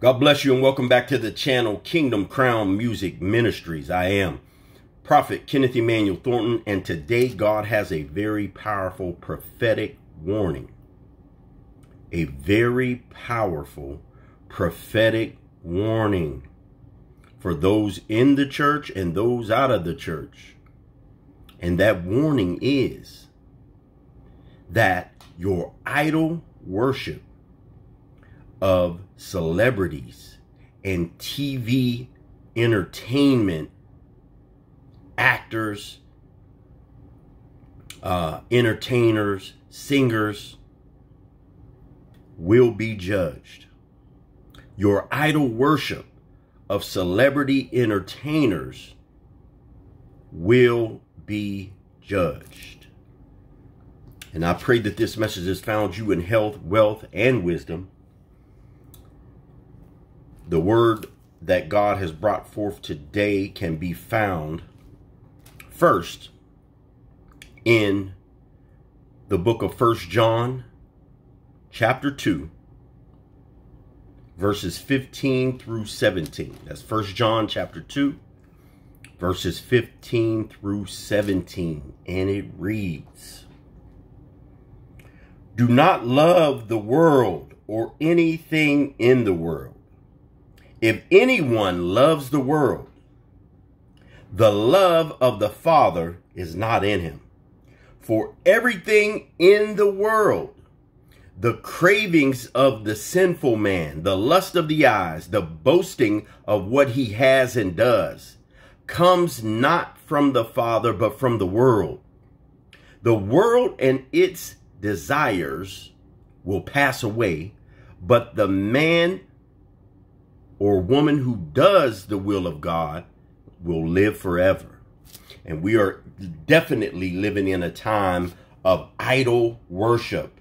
God bless you and welcome back to the channel Kingdom Crown Music Ministries. I am Prophet Kenneth Emanuel Thornton and today God has a very powerful prophetic warning. A very powerful prophetic warning for those in the church and those out of the church. And that warning is that your idol worship of celebrities and TV entertainment actors, uh, entertainers, singers will be judged. Your idol worship of celebrity entertainers will be judged. And I pray that this message has found you in health, wealth, and wisdom the word that God has brought forth today can be found first in the book of First John, chapter 2, verses 15 through 17. That's First John, chapter 2, verses 15 through 17. And it reads, Do not love the world or anything in the world. If anyone loves the world, the love of the Father is not in him. For everything in the world, the cravings of the sinful man, the lust of the eyes, the boasting of what he has and does, comes not from the Father, but from the world. The world and its desires will pass away, but the man or woman who does the will of God will live forever. And we are definitely living in a time of idol worship.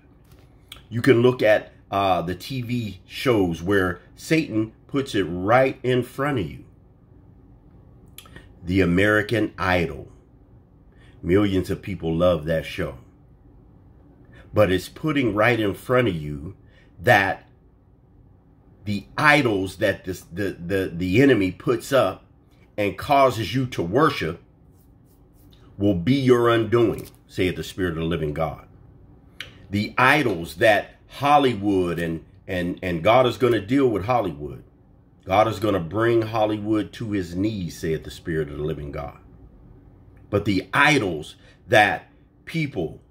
You can look at uh, the TV shows where Satan puts it right in front of you. The American Idol. Millions of people love that show. But it's putting right in front of you that the idols that this, the, the, the enemy puts up and causes you to worship will be your undoing, saith the Spirit of the living God. The idols that Hollywood and and and God is going to deal with Hollywood. God is going to bring Hollywood to his knees, saith the Spirit of the living God. But the idols that people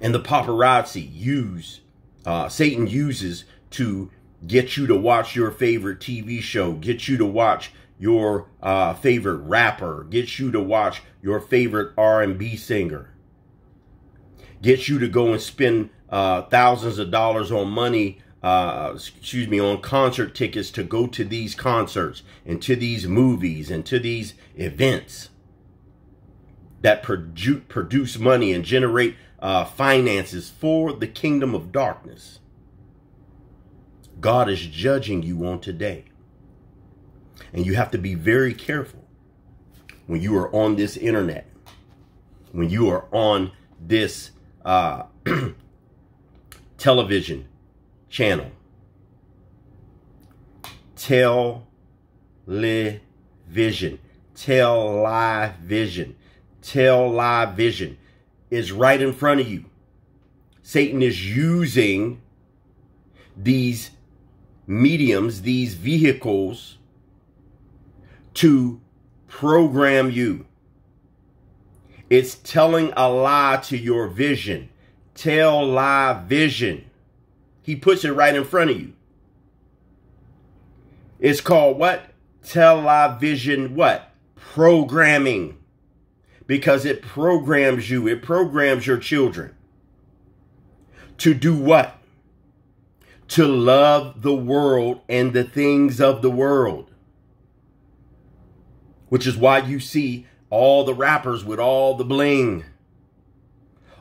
and the paparazzi use, uh, Satan uses to get you to watch your favorite TV show, get you to watch your uh, favorite rapper, get you to watch your favorite R&B singer, get you to go and spend uh, thousands of dollars on money, uh, excuse me, on concert tickets to go to these concerts and to these movies and to these events that produ produce money and generate uh, finances for the kingdom of darkness. God is judging you on today. And you have to be very careful when you are on this internet, when you are on this uh, television channel. Tell live vision. Tell live vision is right in front of you. Satan is using these mediums, these vehicles to program you. It's telling a lie to your vision. Tell lie vision. He puts it right in front of you. It's called what? Tell lie vision what? Programming. Because it programs you. It programs your children. To do what? To love the world and the things of the world. Which is why you see all the rappers with all the bling.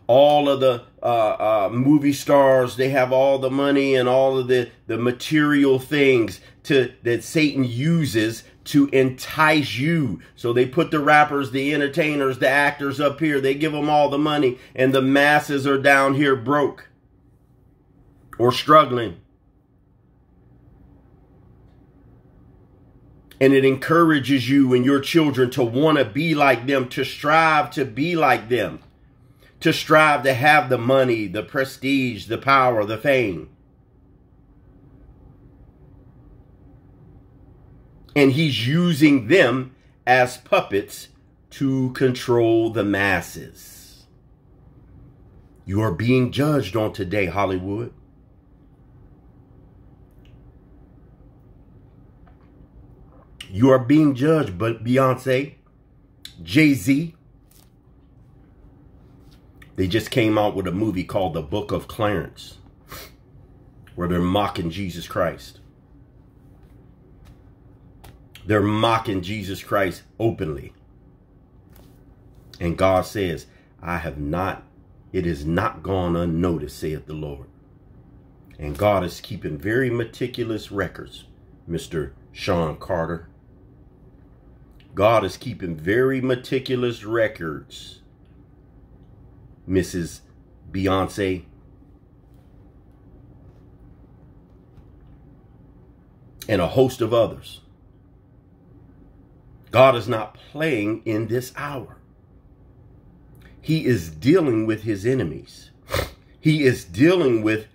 All of the uh, uh, movie stars, they have all the money and all of the, the material things to that Satan uses to entice you. So they put the rappers, the entertainers, the actors up here. They give them all the money and the masses are down here broke or struggling. And it encourages you and your children to want to be like them, to strive to be like them, to strive to have the money, the prestige, the power, the fame. And he's using them as puppets to control the masses. You are being judged on today, Hollywood. You are being judged, but Beyonce, Jay Z, they just came out with a movie called The Book of Clarence, where they're mocking Jesus Christ. They're mocking Jesus Christ openly. And God says, I have not, it is not gone unnoticed, saith the Lord. And God is keeping very meticulous records, Mr. Sean Carter. God is keeping very meticulous records, Mrs. Beyonce. And a host of others. God is not playing in this hour. He is dealing with his enemies. He is dealing with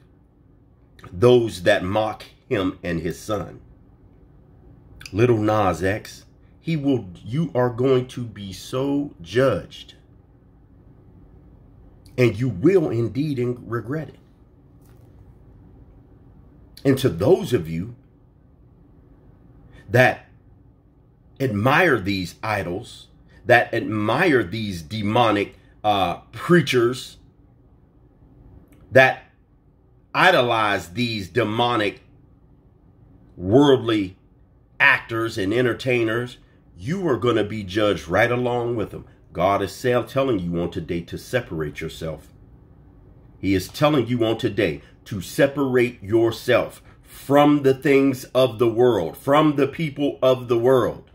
those that mock him and his son. Lil Nas X he will you are going to be so judged. And you will indeed regret it. And to those of you that admire these idols that admire these demonic uh, preachers that idolize these demonic worldly actors and entertainers you are going to be judged right along with them. God is telling you on today to separate yourself. He is telling you on today to separate yourself from the things of the world, from the people of the world.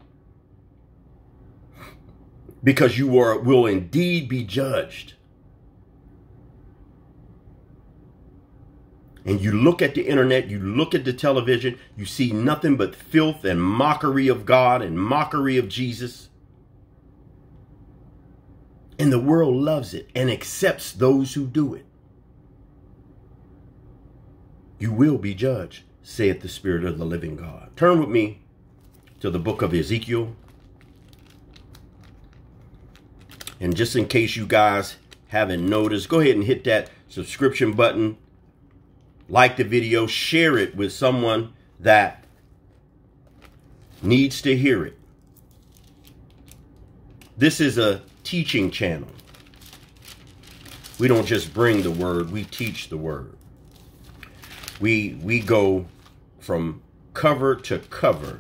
Because you are will indeed be judged. And you look at the internet, you look at the television, you see nothing but filth and mockery of God and mockery of Jesus. And the world loves it and accepts those who do it. You will be judged, saith the Spirit of the living God. Turn with me to the book of Ezekiel. And just in case you guys haven't noticed, go ahead and hit that subscription button like the video, share it with someone that needs to hear it. This is a teaching channel. We don't just bring the word, we teach the word. We we go from cover to cover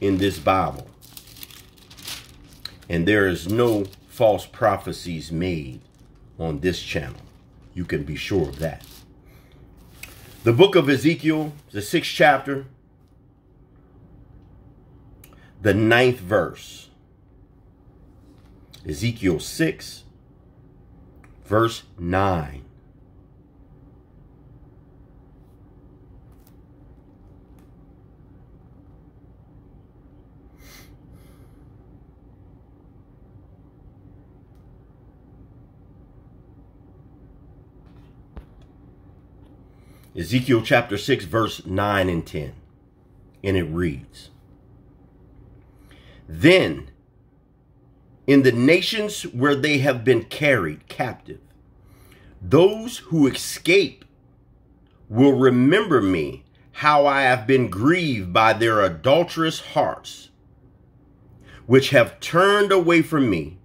in this Bible. And there is no false prophecies made on this channel. You can be sure of that. The book of Ezekiel, the sixth chapter, the ninth verse. Ezekiel 6, verse 9. Ezekiel chapter 6, verse 9 and 10. And it reads Then in the nations where they have been carried captive, those who escape will remember me how I have been grieved by their adulterous hearts, which have turned away from me,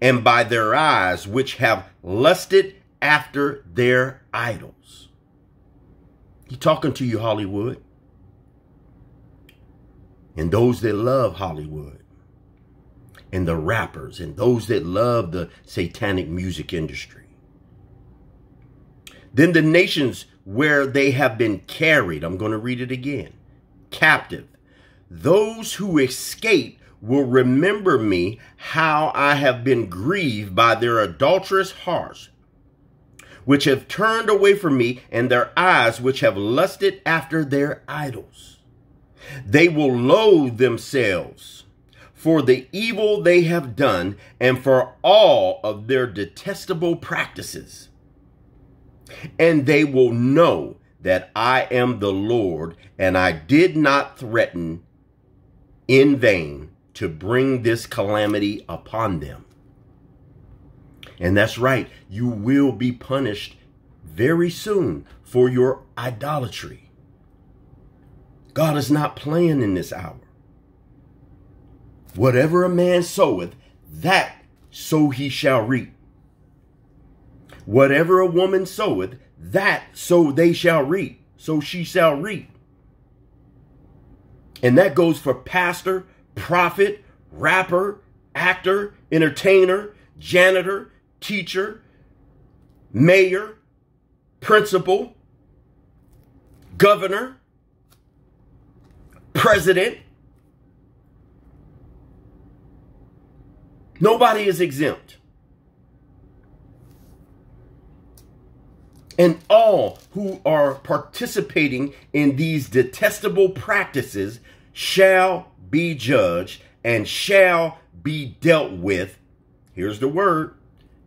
and by their eyes which have lusted after their idols. He talking to you, Hollywood. And those that love Hollywood. And the rappers and those that love the satanic music industry. Then the nations where they have been carried, I'm going to read it again, captive. Those who escape will remember me how I have been grieved by their adulterous hearts which have turned away from me, and their eyes which have lusted after their idols. They will loathe themselves for the evil they have done and for all of their detestable practices. And they will know that I am the Lord, and I did not threaten in vain to bring this calamity upon them. And that's right, you will be punished very soon for your idolatry. God is not playing in this hour. Whatever a man soweth, that so he shall reap. Whatever a woman soweth, that so they shall reap. So she shall reap. And that goes for pastor, prophet, rapper, actor, entertainer, janitor, teacher, mayor, principal, governor, president. Nobody is exempt. And all who are participating in these detestable practices shall be judged and shall be dealt with. Here's the word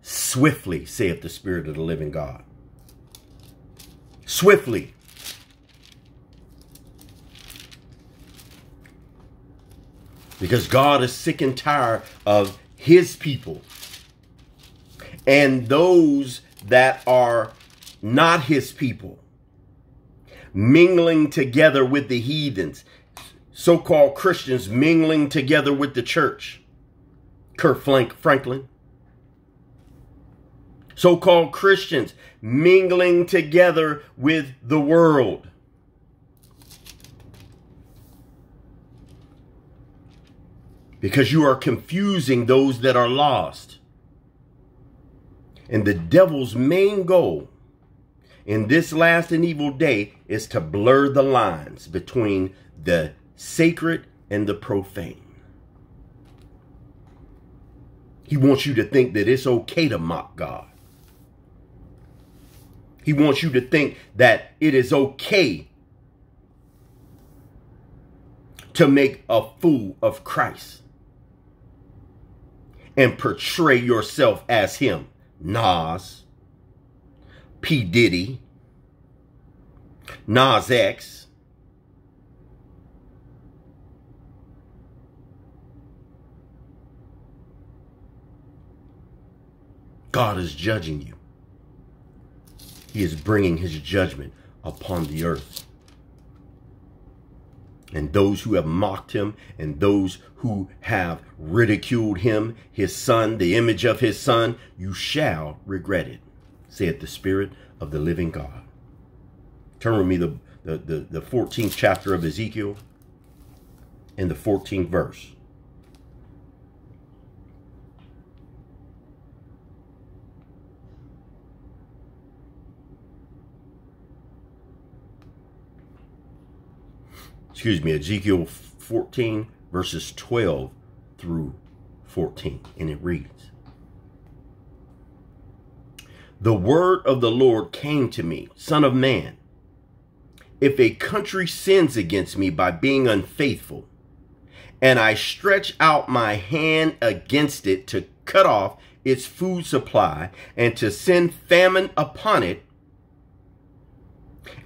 swiftly, saith the Spirit of the living God. Swiftly. Because God is sick and tired of his people and those that are not his people mingling together with the heathens, so-called Christians mingling together with the church. Kirk Franklin. So-called Christians mingling together with the world. because you are confusing those that are lost. And the devil's main goal in this last and evil day is to blur the lines between the sacred and the profane. He wants you to think that it's okay to mock God. He wants you to think that it is okay to make a fool of Christ and portray yourself as him. Nas, P. Diddy, Nas X, God is judging you. He is bringing his judgment upon the earth and those who have mocked him and those who have ridiculed him, his son, the image of his son, you shall regret it, saith the Spirit of the living God. Turn with me the, the, the, the 14th chapter of Ezekiel and the 14th verse. Excuse me, Ezekiel 14, verses 12 through 14. And it reads, The word of the Lord came to me, Son of man, if a country sins against me by being unfaithful, and I stretch out my hand against it to cut off its food supply and to send famine upon it,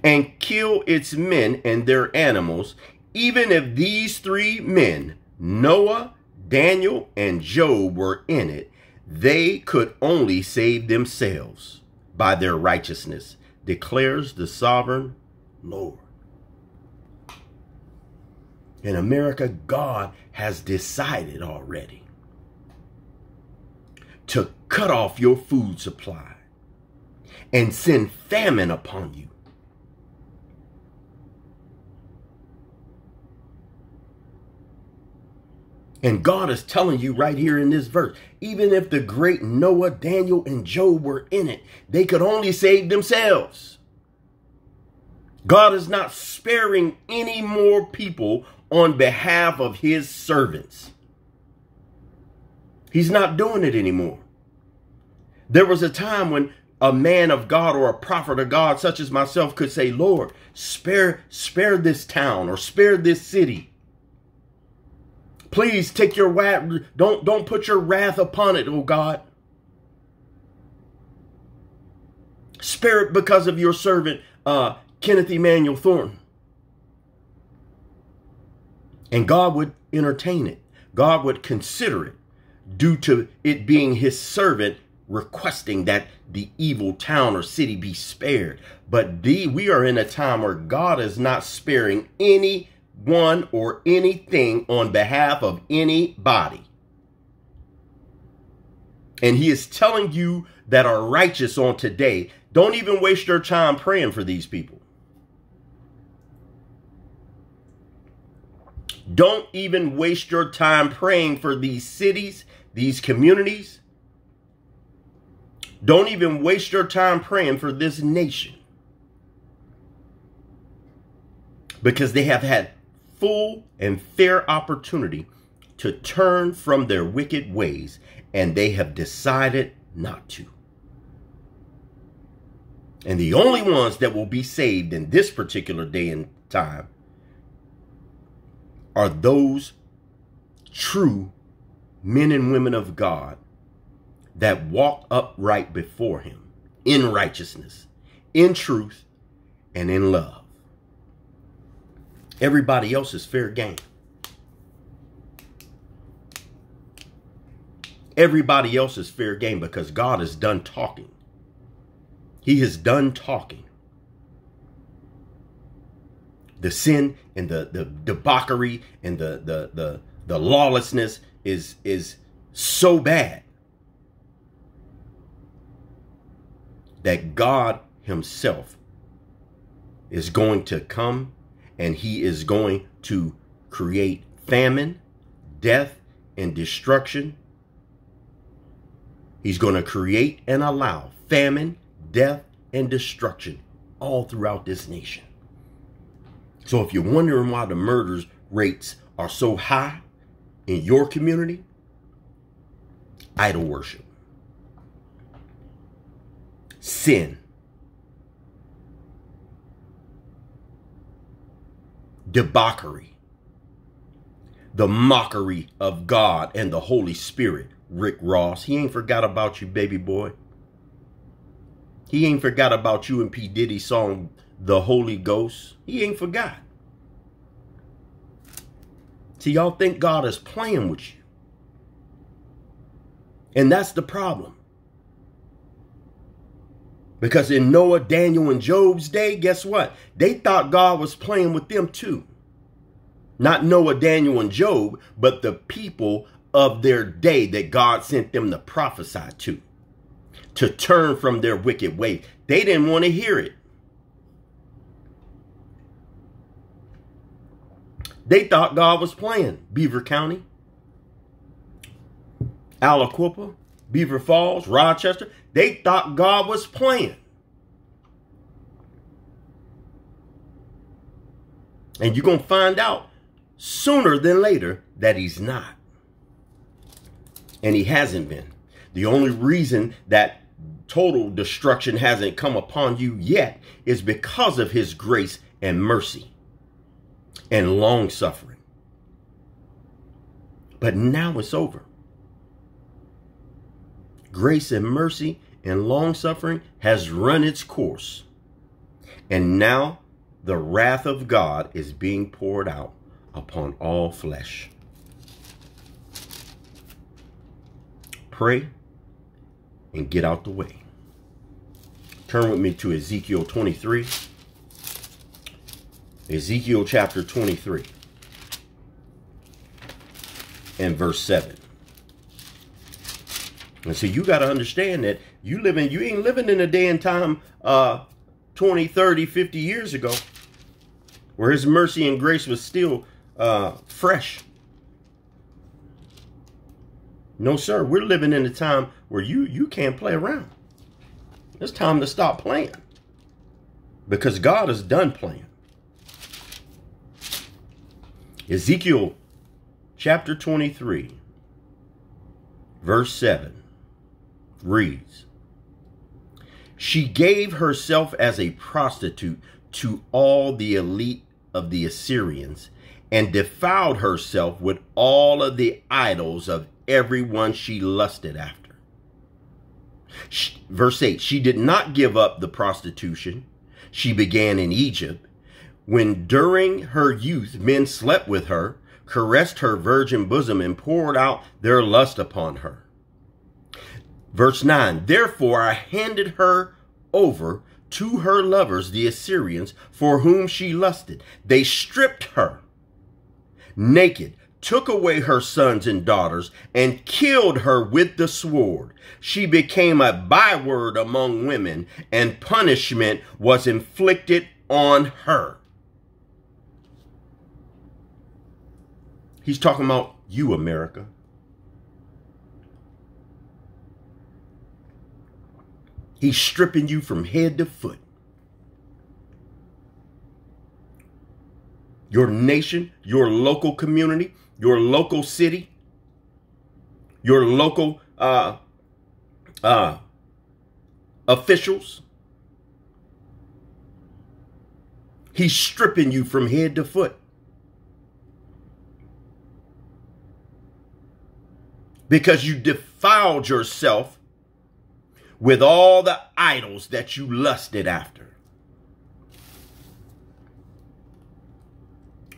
and kill its men and their animals, even if these three men, Noah, Daniel, and Job, were in it, they could only save themselves by their righteousness, declares the sovereign Lord. In America, God has decided already to cut off your food supply and send famine upon you. And God is telling you right here in this verse, even if the great Noah, Daniel, and Job were in it, they could only save themselves. God is not sparing any more people on behalf of his servants. He's not doing it anymore. There was a time when a man of God or a prophet of God such as myself could say, Lord, spare, spare this town or spare this city. Please take your wrath, don't, don't put your wrath upon it, oh God. Spare it because of your servant, uh, Kenneth Emanuel Thornton. And God would entertain it. God would consider it due to it being his servant requesting that the evil town or city be spared. But the, we are in a time where God is not sparing anyone or anything on behalf of anybody. And he is telling you that are righteous on today, don't even waste your time praying for these people. Don't even waste your time praying for these cities, these communities. Don't even waste your time praying for this nation. Because they have had full and fair opportunity to turn from their wicked ways, and they have decided not to. And the only ones that will be saved in this particular day and time are those true men and women of God that walk upright before him in righteousness, in truth, and in love. Everybody else is fair game. Everybody else is fair game because God is done talking. He has done talking the sin and the the debauchery and the the the the lawlessness is is so bad that God himself is going to come and he is going to create famine, death, and destruction. He's going to create and allow famine, death, and destruction all throughout this nation. So if you're wondering why the murders rates are so high in your community, idol worship, sin, debauchery, the mockery of God and the Holy Spirit. Rick Ross, he ain't forgot about you, baby boy. He ain't forgot about you and P. Diddy song the Holy Ghost. He ain't forgot. See, y'all think God is playing with you. And that's the problem. Because in Noah, Daniel, and Job's day, guess what? They thought God was playing with them too. Not Noah, Daniel, and Job, but the people of their day that God sent them to prophesy to, to turn from their wicked way. They didn't want to hear it. They thought God was playing. Beaver County, Aliquippa, Beaver Falls, Rochester. They thought God was playing. And you're going to find out sooner than later that he's not. And he hasn't been. The only reason that total destruction hasn't come upon you yet is because of his grace and mercy and long suffering. But now it's over. Grace and mercy and long suffering has run its course. And now the wrath of God is being poured out upon all flesh. Pray and get out the way. Turn with me to Ezekiel 23. Ezekiel chapter 23 and verse 7. And so you got to understand that you living, you ain't living in a day and time uh, 20, 30, 50 years ago where his mercy and grace was still uh, fresh. No, sir. We're living in a time where you, you can't play around. It's time to stop playing because God is done playing. Ezekiel chapter 23, verse 7 reads, She gave herself as a prostitute to all the elite of the Assyrians and defiled herself with all of the idols of everyone she lusted after. She, verse 8 She did not give up the prostitution she began in Egypt, when during her youth men slept with her, caressed her virgin bosom, and poured out their lust upon her. Verse 9 Therefore I handed her over to her lovers, the Assyrians, for whom she lusted. They stripped her naked, took away her sons and daughters, and killed her with the sword. She became a byword among women, and punishment was inflicted on her. He's talking about you, America. He's stripping you from head to foot. Your nation, your local community, your local city, your local uh, uh, officials. He's stripping you from head to foot. Because you defiled yourself with all the idols that you lusted after.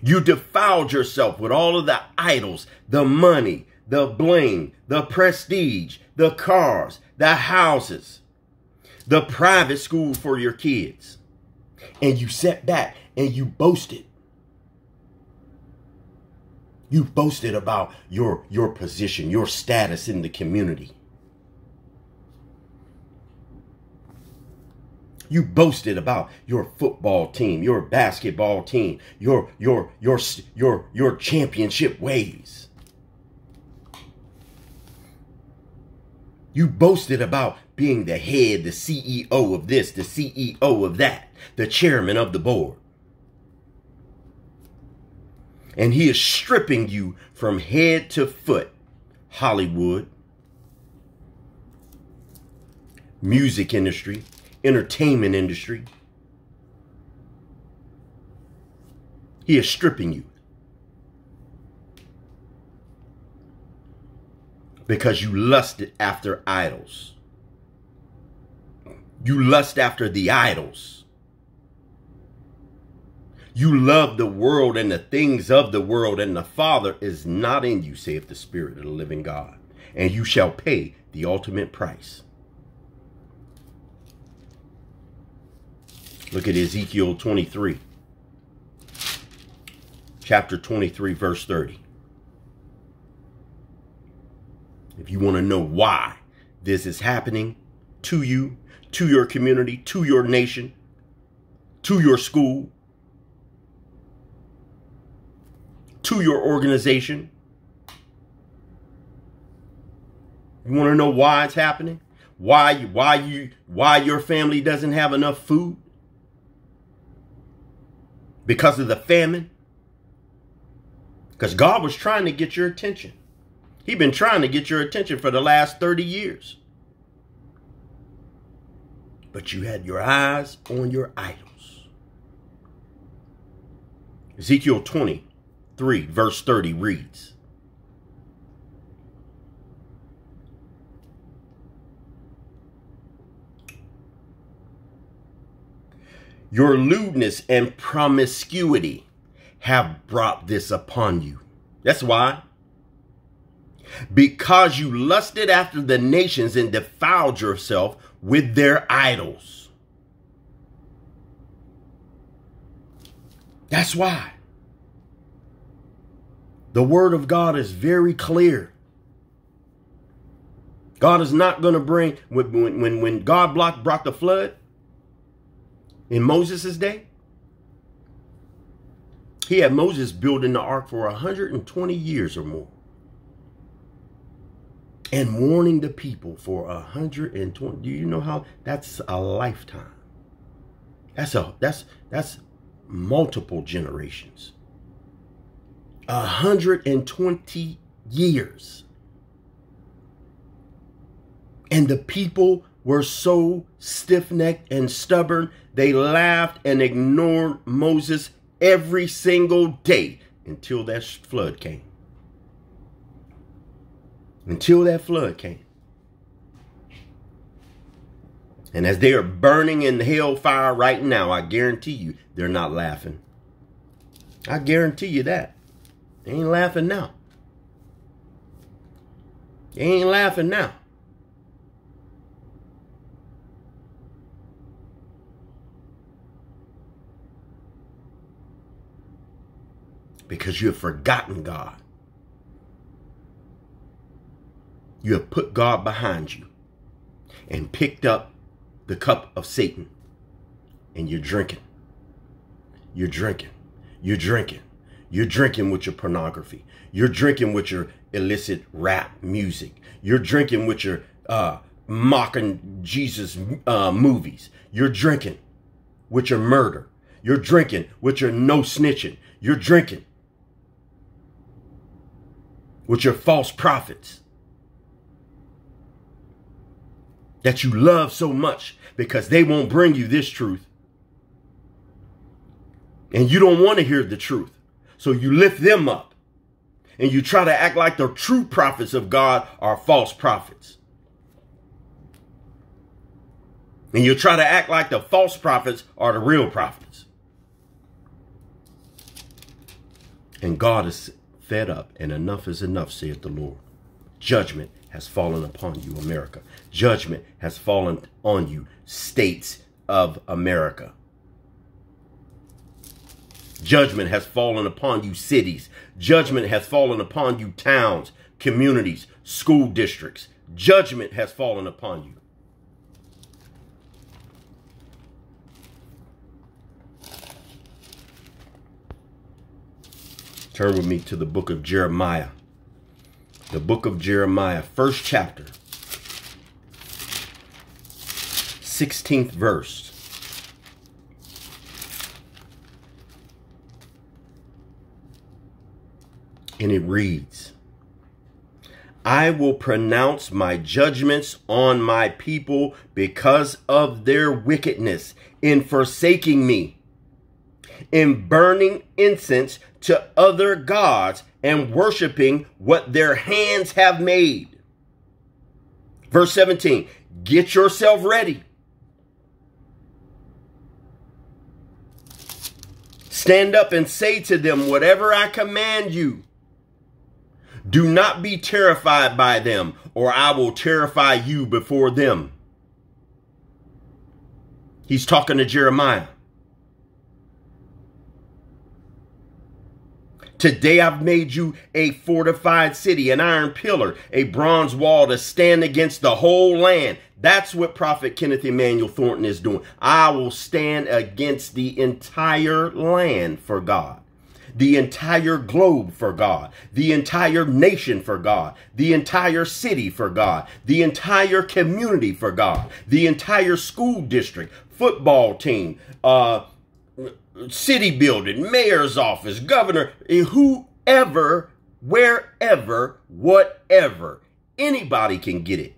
You defiled yourself with all of the idols, the money, the bling, the prestige, the cars, the houses, the private school for your kids. And you sat back and you boasted. You boasted about your, your position, your status in the community. You boasted about your football team, your basketball team, your your your your your championship ways. You boasted about being the head, the CEO of this, the CEO of that, the chairman of the board. And he is stripping you from head to foot. Hollywood, music industry, entertainment industry. He is stripping you. Because you lusted after idols. You lust after the idols. You love the world and the things of the world, and the Father is not in you, saith the Spirit of the living God. And you shall pay the ultimate price. Look at Ezekiel 23. Chapter 23, verse 30. If you want to know why this is happening to you, to your community, to your nation, to your school, to your organization. You want to know why it's happening? Why why you why your family doesn't have enough food? Because of the famine? Because God was trying to get your attention. He's been trying to get your attention for the last 30 years. But you had your eyes on your idols. Ezekiel 23, verse 30 reads, Your lewdness and promiscuity have brought this upon you. That's why. Because you lusted after the nations and defiled yourself with their idols. That's why. The word of God is very clear. God is not going to bring, when, when, when God brought the flood, in Moses' day, he had Moses building the ark for 120 years or more. And warning the people for 120. Do you know how that's a lifetime? That's a that's that's multiple generations. 120 years. And the people were so stiff necked and stubborn, they laughed and ignored Moses every single day until that flood came. Until that flood came. And as they are burning in hellfire right now, I guarantee you they're not laughing. I guarantee you that. They ain't laughing now. They ain't laughing now. Because you have forgotten God. You have put God behind you and picked up the cup of Satan and you're drinking. You're drinking. You're drinking. You're drinking with your pornography. You're drinking with your illicit rap music. You're drinking with your uh, mocking Jesus uh, movies. You're drinking with your murder. You're drinking with your no snitching. You're drinking with your false prophets that you love so much because they won't bring you this truth. And you don't want to hear the truth. So you lift them up and you try to act like the true prophets of God are false prophets. And you try to act like the false prophets are the real prophets. And God is fed up, and enough is enough, saith the Lord. Judgment has fallen upon you, America. Judgment has fallen on you, states of America. Judgment has fallen upon you, cities. Judgment has fallen upon you, towns, communities, school districts. Judgment has fallen upon you. Turn with me to the book of Jeremiah. The book of Jeremiah, first chapter, 16th verse. And it reads, I will pronounce my judgments on my people because of their wickedness in forsaking me, in burning incense to other gods and worshiping what their hands have made. Verse 17, get yourself ready. Stand up and say to them whatever I command you. Do not be terrified by them, or I will terrify you before them. He's talking to Jeremiah. Today I've made you a fortified city, an iron pillar, a bronze wall to stand against the whole land. That's what Prophet Kenneth Emanuel Thornton is doing. I will stand against the entire land for God the entire globe for God, the entire nation for God, the entire city for God, the entire community for God, the entire school district, football team, uh, city building, mayor's office, governor, eh, whoever, wherever, whatever. Anybody can get it.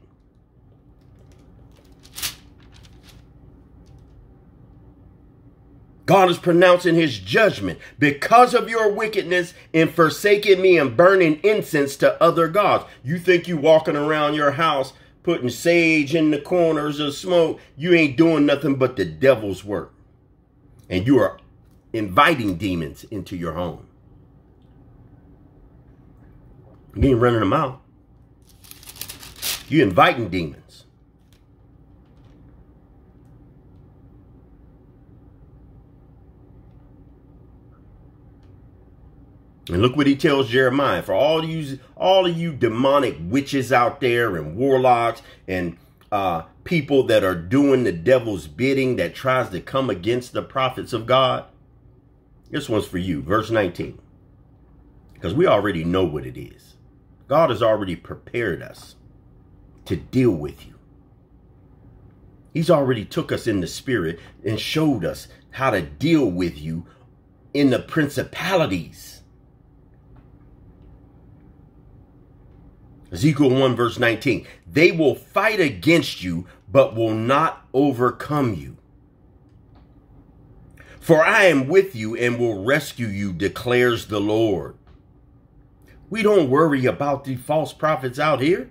God is pronouncing his judgment because of your wickedness in forsaking me and burning incense to other gods. You think you walking around your house putting sage in the corners of smoke. You ain't doing nothing but the devil's work. And you are inviting demons into your home. You ain't running them out. You inviting demons. And look what he tells Jeremiah. For all you, all of you demonic witches out there and warlocks and uh, people that are doing the devil's bidding that tries to come against the prophets of God. This one's for you. Verse 19. Because we already know what it is. God has already prepared us to deal with you. He's already took us in the spirit and showed us how to deal with you in the principalities Ezekiel 1 verse 19. They will fight against you, but will not overcome you. For I am with you and will rescue you, declares the Lord. We don't worry about the false prophets out here.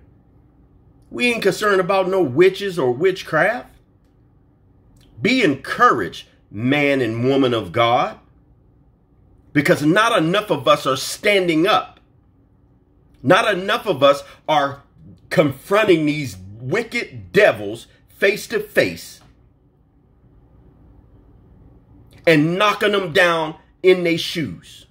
We ain't concerned about no witches or witchcraft. Be encouraged, man and woman of God, because not enough of us are standing up. Not enough of us are confronting these wicked devils face to face and knocking them down in their shoes.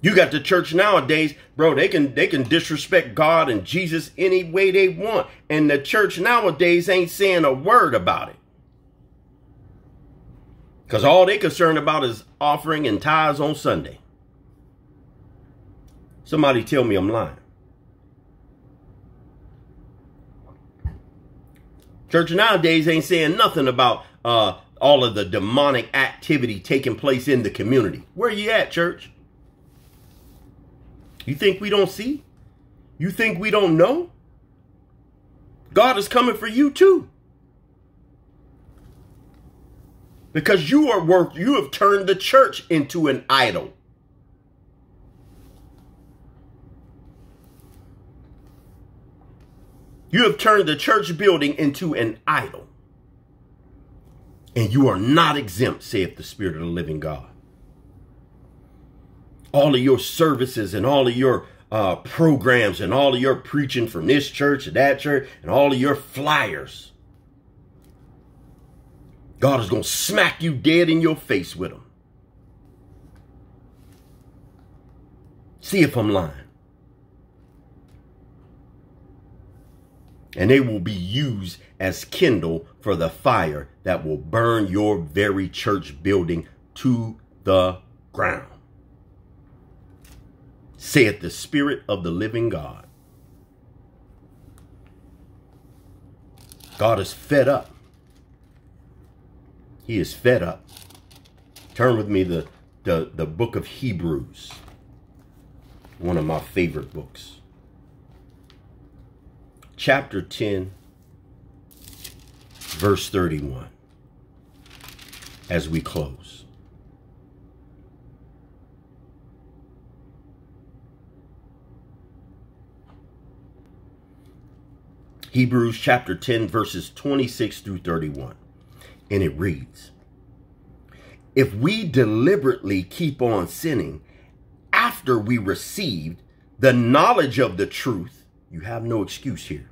You got the church nowadays, bro, they can they can disrespect God and Jesus any way they want. And the church nowadays ain't saying a word about it. Because all they concerned about is offering and tithes on Sunday. Somebody tell me I'm lying. Church nowadays ain't saying nothing about uh, all of the demonic activity taking place in the community. Where you at, church? You think we don't see? You think we don't know? God is coming for you too. Because you are work you have turned the church into an idol. You have turned the church building into an idol. And you are not exempt, saith the Spirit of the living God all of your services and all of your uh, programs and all of your preaching from this church to that church and all of your flyers. God is going to smack you dead in your face with them. See if I'm lying. And they will be used as kindle for the fire that will burn your very church building to the ground saith the Spirit of the living God. God is fed up. He is fed up. Turn with me the, the, the book of Hebrews, one of my favorite books. Chapter 10, verse 31, as we close. Hebrews chapter 10, verses 26 through 31. And it reads, If we deliberately keep on sinning after we received the knowledge of the truth, you have no excuse here.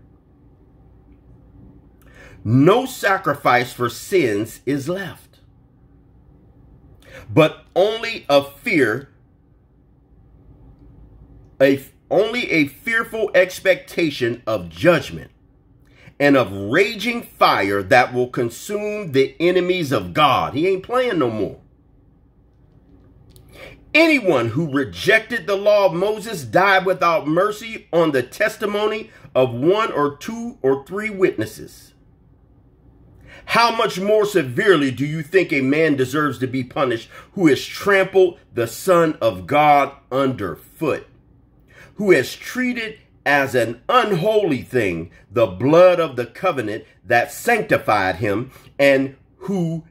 No sacrifice for sins is left, but only a fear, a, only a fearful expectation of judgment and of raging fire that will consume the enemies of God. He ain't playing no more. Anyone who rejected the law of Moses died without mercy on the testimony of one or two or three witnesses. How much more severely do you think a man deserves to be punished who has trampled the Son of God underfoot, who has treated as an unholy thing the blood of the covenant that sanctified him and who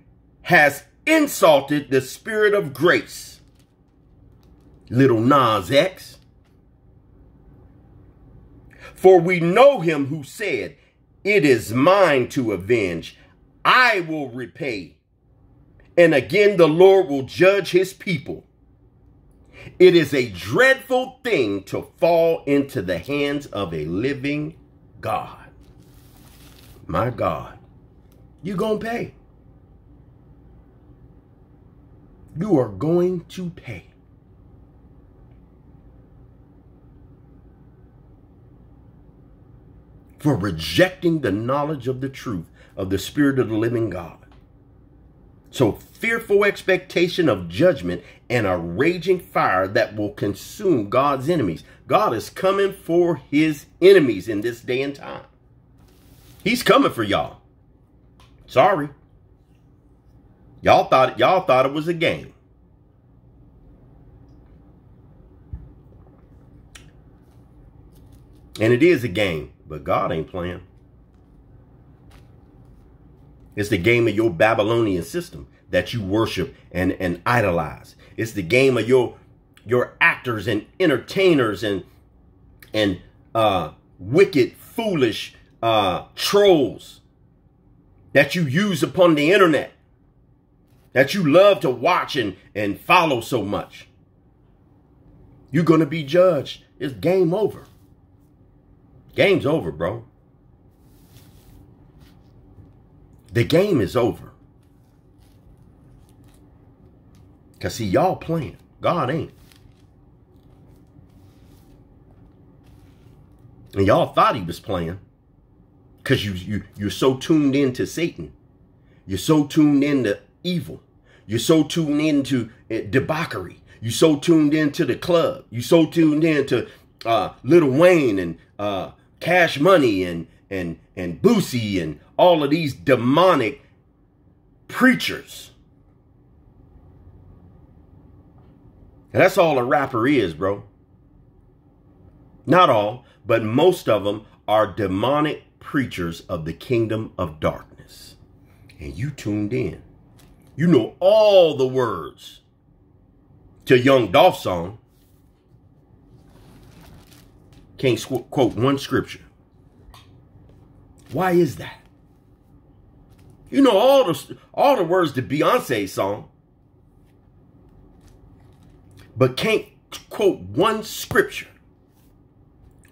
has insulted the spirit of grace. Lil Nas X. For we know him who said, It is mine to avenge, I will repay. And again, the Lord will judge his people. It is a dreadful thing to fall into the hands of a living God. My God, you're going to pay. You are going to pay. For rejecting the knowledge of the truth of the Spirit of the living God. So fearful expectation of judgment and a raging fire that will consume God's enemies. God is coming for his enemies in this day and time. He's coming for y'all. Sorry. Y'all thought y'all thought it was a game. And it is a game, but God ain't playing. It's the game of your Babylonian system that you worship and, and idolize. It's the game of your your actors and entertainers and and uh, wicked, foolish uh, trolls that you use upon the internet that you love to watch and, and follow so much. You're going to be judged. It's game over. Game's over, bro. The game is over. Because, see, y'all playing. God ain't. And y'all thought he was playing. Because you, you, you're so tuned into Satan. You're so tuned into evil. You're so tuned into eh, debauchery. You're so tuned into the club. You're so tuned into uh, Lil Wayne and uh, Cash Money and and and Boosie and all of these demonic preachers. And that's all a rapper is, bro. Not all, but most of them are demonic preachers of the kingdom of darkness. And you tuned in. You know all the words to Young Dolph song. Can't quote one scripture. Why is that? You know all the all the words to Beyonce's song, but can't quote one scripture.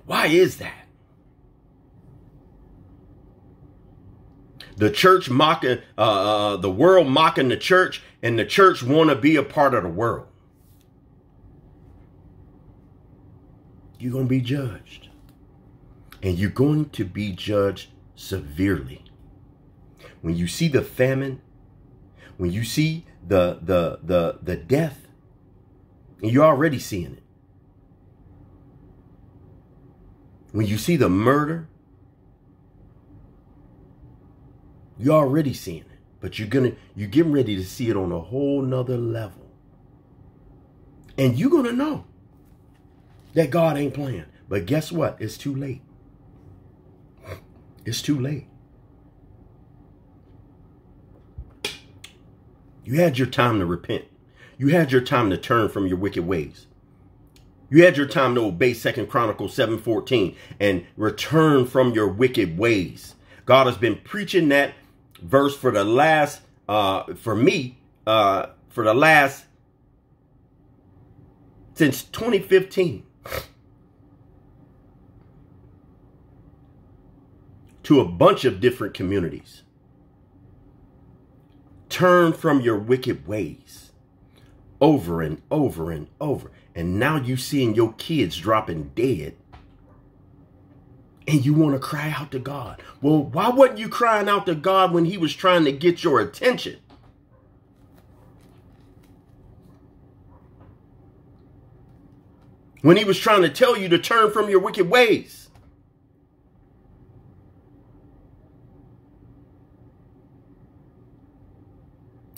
Why is that? the church mocking, uh, uh, the world mocking the church, and the church want to be a part of the world. You're going to be judged. And you're going to be judged severely. When you see the famine, when you see the the the the death, and you're already seeing it. When you see the murder, You're already seeing it, but you're gonna you're getting ready to see it on a whole nother level. And you're gonna know that God ain't playing. But guess what? It's too late. It's too late. You had your time to repent. You had your time to turn from your wicked ways. You had your time to obey Second Chronicles 7:14 and return from your wicked ways. God has been preaching that verse for the last, uh, for me, uh, for the last, since 2015. To a bunch of different communities. Turn from your wicked ways over and over and over. And now you seeing your kids dropping dead and you want to cry out to God. Well, why wasn't you crying out to God when he was trying to get your attention? When he was trying to tell you to turn from your wicked ways.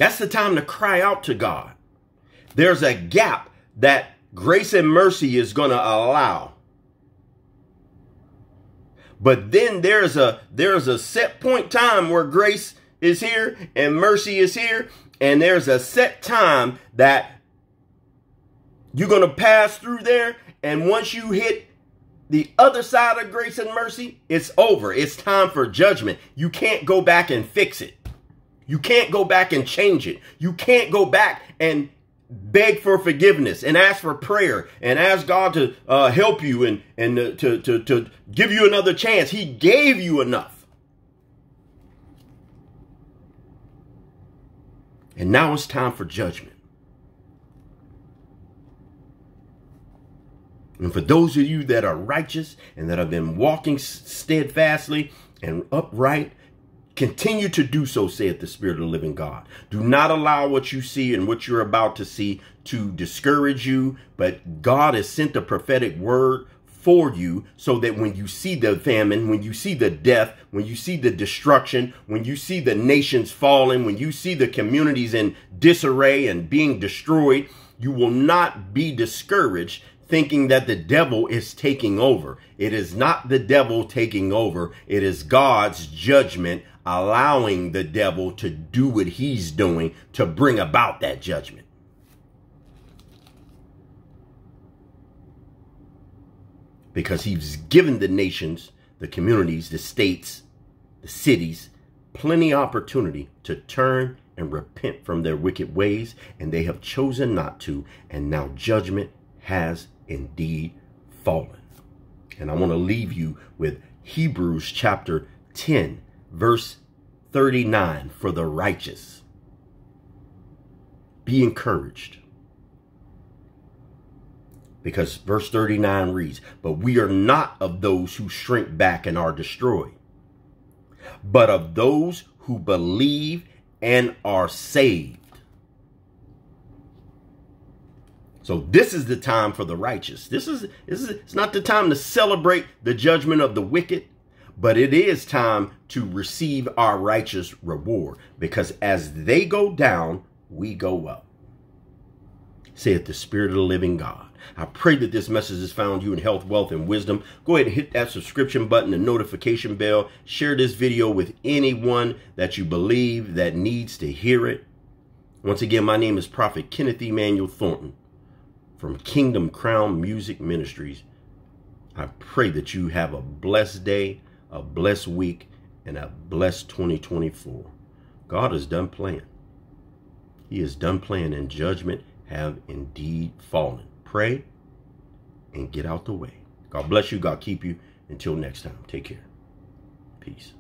That's the time to cry out to God. There's a gap that grace and mercy is going to allow but then there's a there's a set point time where grace is here and mercy is here. And there's a set time that you're going to pass through there. And once you hit the other side of grace and mercy, it's over. It's time for judgment. You can't go back and fix it. You can't go back and change it. You can't go back and beg for forgiveness and ask for prayer and ask God to uh, help you and, and to, to, to give you another chance. He gave you enough. And now it's time for judgment. And for those of you that are righteous and that have been walking steadfastly and upright Continue to do so, saith the Spirit of the living God. Do not allow what you see and what you're about to see to discourage you, but God has sent a prophetic word for you so that when you see the famine, when you see the death, when you see the destruction, when you see the nations falling, when you see the communities in disarray and being destroyed, you will not be discouraged thinking that the devil is taking over. It is not the devil taking over. It is God's judgment allowing the devil to do what he's doing to bring about that judgment. Because he's given the nations, the communities, the states, the cities, plenty opportunity to turn and repent from their wicked ways, and they have chosen not to, and now judgment has indeed fallen. And I want to leave you with Hebrews chapter 10, verse 39 for the righteous. Be encouraged. Because verse 39 reads, But we are not of those who shrink back and are destroyed, but of those who believe and are saved. So this is the time for the righteous. This is this is it's not the time to celebrate the judgment of the wicked, but it is time to receive our righteous reward because as they go down, we go up. Saith the Spirit of the living God. I pray that this message has found you in health, wealth, and wisdom. Go ahead and hit that subscription button and notification bell. Share this video with anyone that you believe that needs to hear it. Once again, my name is Prophet Kenneth Emanuel Thornton from Kingdom Crown Music Ministries. I pray that you have a blessed day, a blessed week, and a blessed 2024. God is done playing. He is done playing, and judgment have indeed fallen pray, and get out the way. God bless you. God keep you. Until next time, take care. Peace.